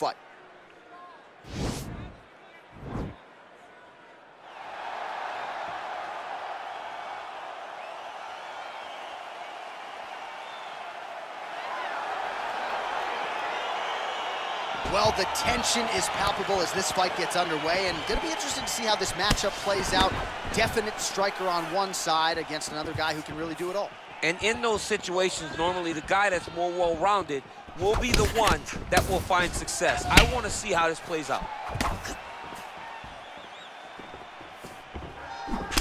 fight. Well, the tension is palpable as this fight gets underway, and going to be interesting to see how this matchup plays out. Definite striker on one side against another guy who can really do it all. And in those situations, normally the guy that's more well-rounded will be the one that will find success. I want to see how this plays out.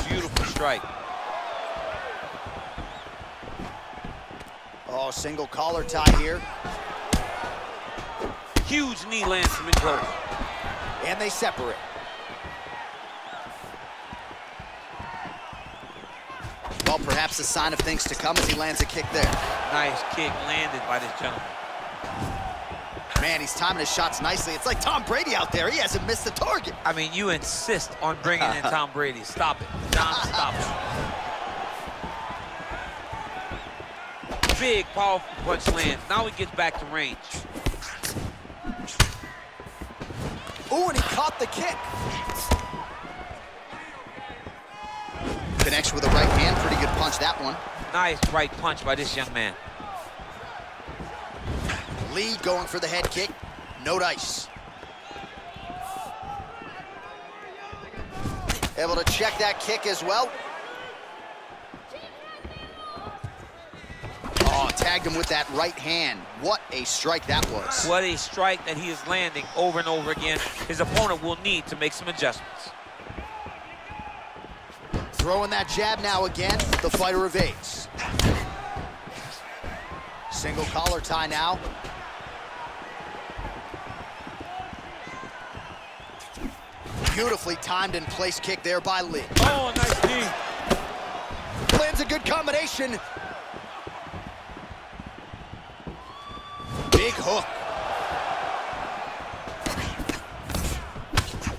Beautiful strike. Oh, single collar tie here. Huge knee lands from close. And they separate. Well, perhaps a sign of things to come as he lands a kick there. Nice kick landed by this gentleman. Man, he's timing his shots nicely. It's like Tom Brady out there. He hasn't missed the target. I mean, you insist on bringing in Tom Brady. Stop it. Non-stop. Big, powerful punch lands. Now he gets back to range. Ooh, and he caught the kick. Connects with a right hand. Pretty good punch, that one. Nice right punch by this young man. Lee going for the head kick. No dice. Able to check that kick as well. Oh, tagged him with that right hand. What a strike that was. What a strike that he is landing over and over again. His opponent will need to make some adjustments. Throwing that jab now again. The fighter evades. Single collar tie now. Beautifully timed and placed kick there by Lee. Oh, nice knee. Lands a good combination. Big hook.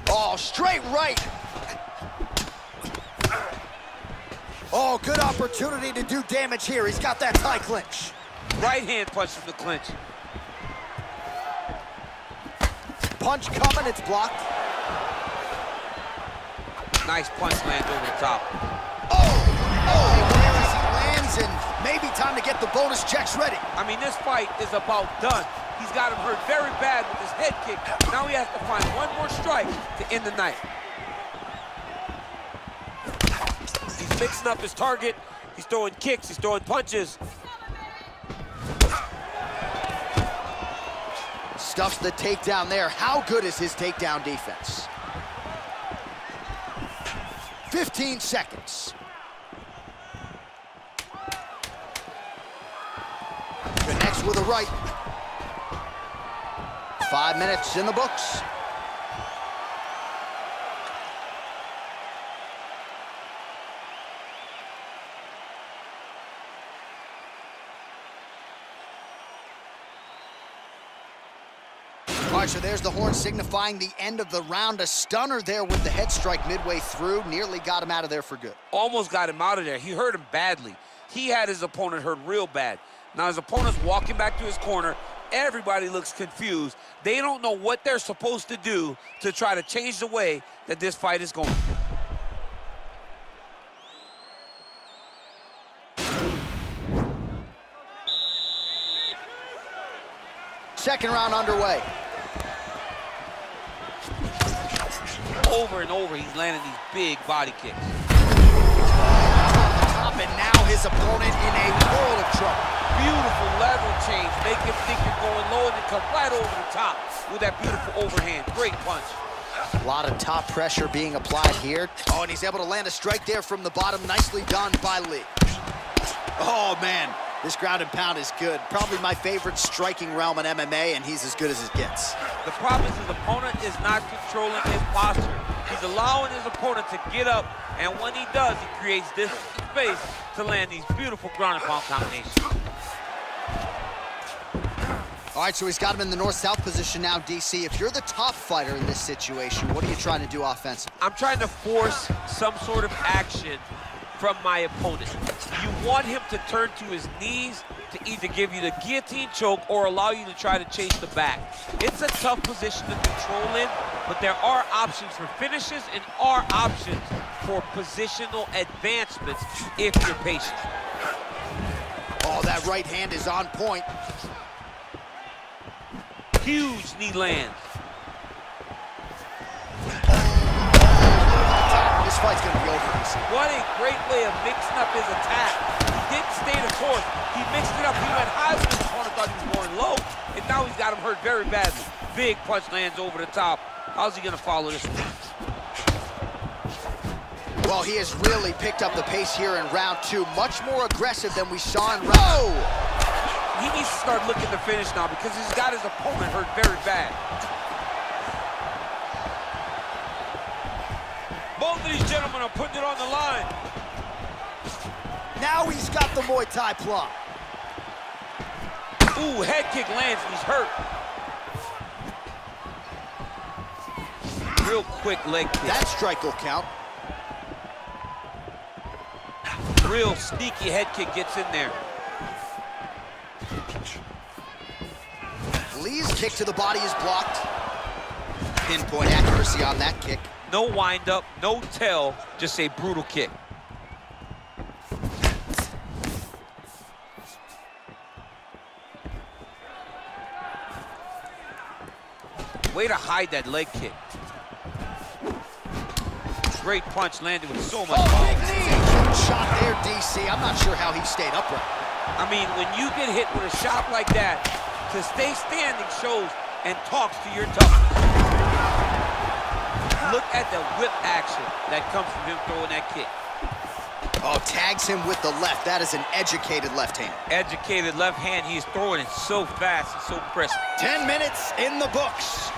Oh, straight right. Oh, good opportunity to do damage here. He's got that tie clinch. Right hand punch from the clinch. Punch coming, it's blocked. Nice punch lands over the top. Oh, oh, he lands, he lands, and maybe time to get the bonus checks ready. I mean, this fight is about done. He's got him hurt very bad with his head kick. Now he has to find one more strike to end the night. He's mixing up his target. He's throwing kicks, he's throwing punches. Stuffs the takedown there. How good is his takedown defense? 15 seconds. Connects with a right. Five minutes in the books. So there's the horn signifying the end of the round. A stunner there with the head strike midway through. Nearly got him out of there for good. Almost got him out of there. He hurt him badly. He had his opponent hurt real bad. Now his opponent's walking back to his corner. Everybody looks confused. They don't know what they're supposed to do to try to change the way that this fight is going. Second round underway. Over and over, he's landing these big body kicks. Top, and now his opponent in a world of trouble. Beautiful level change. Make him think you're going low and then come right over the top with that beautiful overhand. Great punch. A lot of top pressure being applied here. Oh, and he's able to land a strike there from the bottom. Nicely done by Lee. Oh, man. This ground and pound is good. Probably my favorite striking realm in MMA, and he's as good as it gets. The problem is his opponent is not controlling his posture. He's allowing his opponent to get up, and when he does, he creates this space to land these beautiful ground and pound combinations. All right, so he's got him in the north-south position now, DC. If you're the top fighter in this situation, what are you trying to do offensively? I'm trying to force some sort of action from my opponent. You want him to turn to his knees to either give you the guillotine choke or allow you to try to chase the back. It's a tough position to control in, but there are options for finishes and are options for positional advancements if you're patient. Oh, that right hand is on point. Huge knee lands. This fight's gonna be over, What a great way of mixing up his attack. He didn't stay the course. He mixed it up. He went high when his opponent thought he was going low, and now he's got him hurt very badly. Big punch lands over the top. How's he gonna follow this one? Well, he has really picked up the pace here in round two. Much more aggressive than we saw in round... He needs to start looking to finish now because he's got his opponent hurt very bad. Both of these gentlemen are putting it on the line. Now he's got the Muay Thai plot. Ooh, head kick lands and he's hurt. Real quick leg kick. That strike will count. Real sneaky head kick gets in there. Lee's kick to the body is blocked. Pinpoint accuracy on that kick. No windup, no tell, just a brutal kick. Way to hide that leg kick. Great punch landed with so much Oh, power. big knee! Shot there, DC. I'm not sure how he stayed upright. I mean, when you get hit with a shot like that, to stay standing shows and talks to your toughness. Look at the whip action that comes from him throwing that kick. Oh, tags him with the left. That is an educated left hand. Educated left hand, he's throwing it so fast and so crisp. 10 minutes in the books.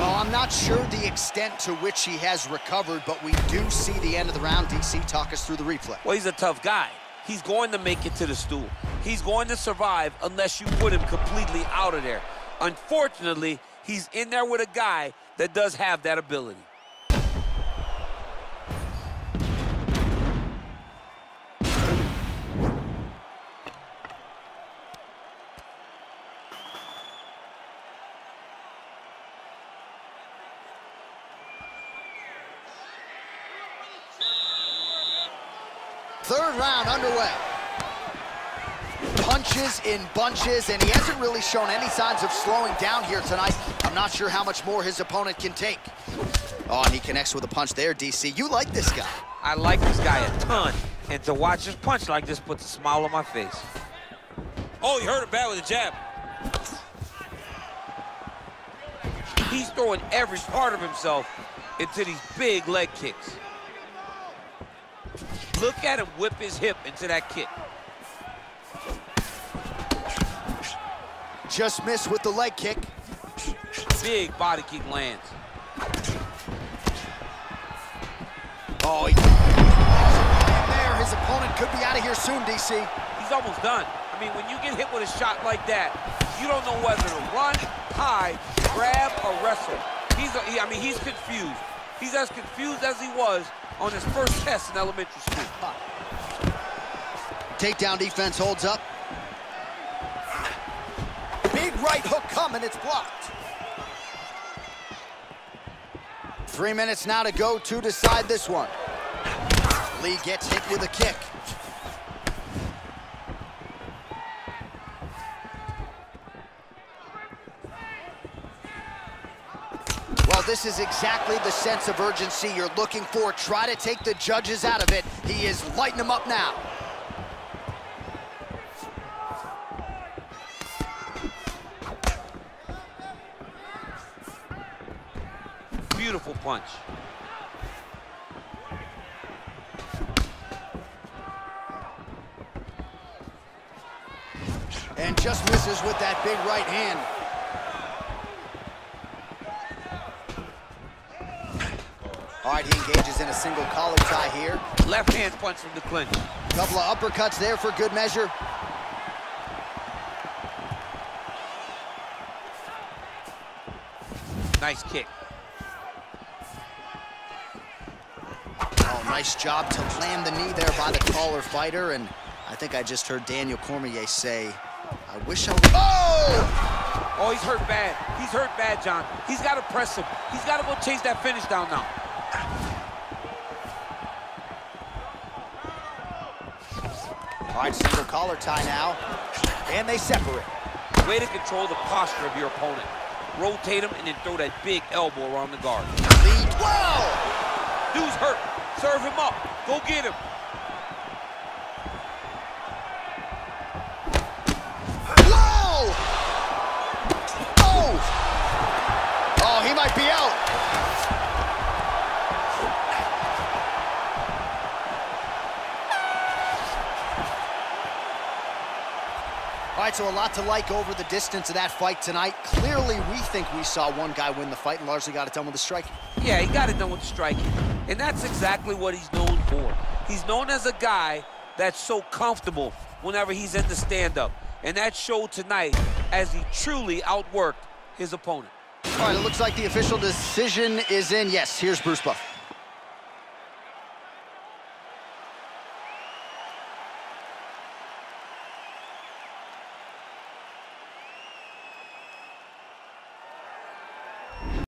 Well, I'm not sure the extent to which he has recovered, but we do see the end of the round. DC, talk us through the replay. Well, he's a tough guy. He's going to make it to the stool. He's going to survive unless you put him completely out of there. Unfortunately, he's in there with a guy that does have that ability. Third round underway. Punches in bunches, and he hasn't really shown any signs of slowing down here tonight. I'm not sure how much more his opponent can take. Oh, and he connects with a punch there, DC. You like this guy. I like this guy a ton, and to watch his punch like this puts a smile on my face. Oh, he hurt it bad with a jab. He's throwing every part of himself into these big leg kicks. Look at him whip his hip into that kick. Just missed with the leg kick. Big body kick lands. Oh, he... there. His opponent could be out of here soon, DC. He's almost done. I mean, when you get hit with a shot like that, you don't know whether to run, hide, grab, or wrestle. He's, I mean, he's confused. He's as confused as he was on his first test in elementary school. Takedown defense holds up. Big right hook coming, it's blocked. Three minutes now to go to decide this one. Lee gets hit with a kick. Well, this is exactly the sense of urgency you're looking for. Try to take the judges out of it. He is lighting them up now. Beautiful punch. And just misses with that big right hand. All right, he engages in a single collar tie here. Left hand punch from the clinch. Couple of uppercuts there for good measure. Nice kick. Oh, nice job to land the knee there by the taller fighter. And I think I just heard Daniel Cormier say, I wish I would. Oh! Oh, he's hurt bad. He's hurt bad, Jon. He's got to press him. He's got to go chase that finish down now. All right, single collar tie now. And they separate. Way to control the posture of your opponent. Rotate him and then throw that big elbow around the guard. Lead. Whoa! Dude's hurt. Serve him up. Go get him. Whoa! Oh! Oh, he might be out. Right, so a lot to like over the distance of that fight tonight. Clearly, we think we saw one guy win the fight and largely got it done with the striking. Yeah, he got it done with the striking. And that's exactly what he's known for. He's known as a guy that's so comfortable whenever he's in the stand-up. And that showed tonight as he truly outworked his opponent. All right, it looks like the official decision is in. Yes, here's Bruce Buff.